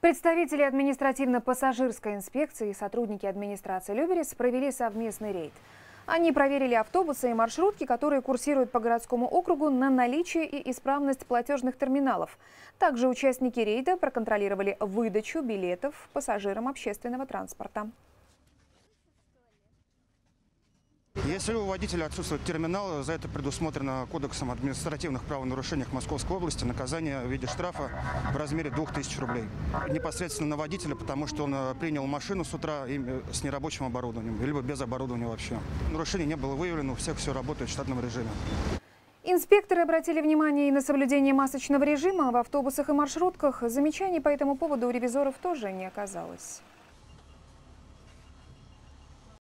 Представители административно-пассажирской инспекции и сотрудники администрации Люберец провели совместный рейд. Они проверили автобусы и маршрутки, которые курсируют по городскому округу на наличие и исправность платежных терминалов. Также участники рейда проконтролировали выдачу билетов пассажирам общественного транспорта. Если у водителя отсутствует терминал, за это предусмотрено Кодексом административных правонарушений Московской области наказание в виде штрафа в размере 2000 рублей. Непосредственно на водителя, потому что он э, принял машину с утра э, с нерабочим оборудованием, либо без оборудования вообще. Нарушений не было выявлено, у всех все работает в штатном режиме. Инспекторы обратили внимание и на соблюдение масочного режима в автобусах и маршрутках. Замечаний по этому поводу у ревизоров тоже не оказалось.